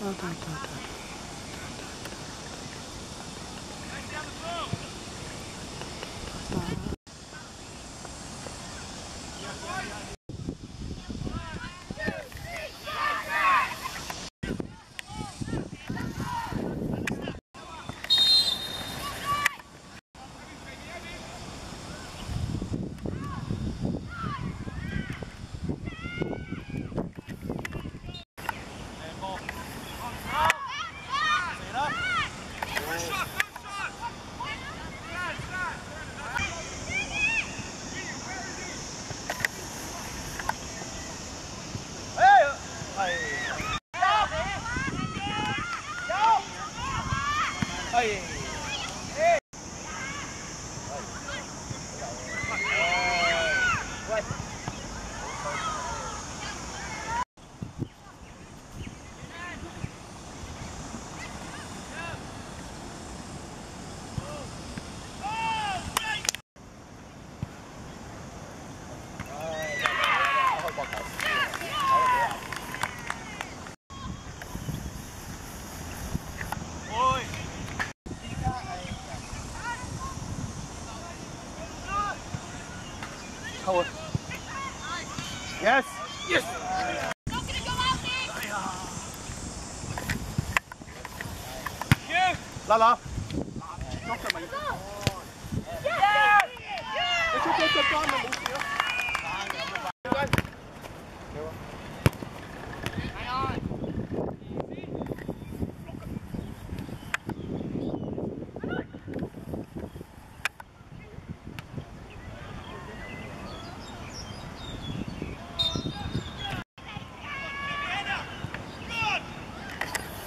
得得得得。 哎。color. Yes. Yes. Lala. Nochmal. Ja! Ja! Ja! Ja! Ja! Ja! Ja!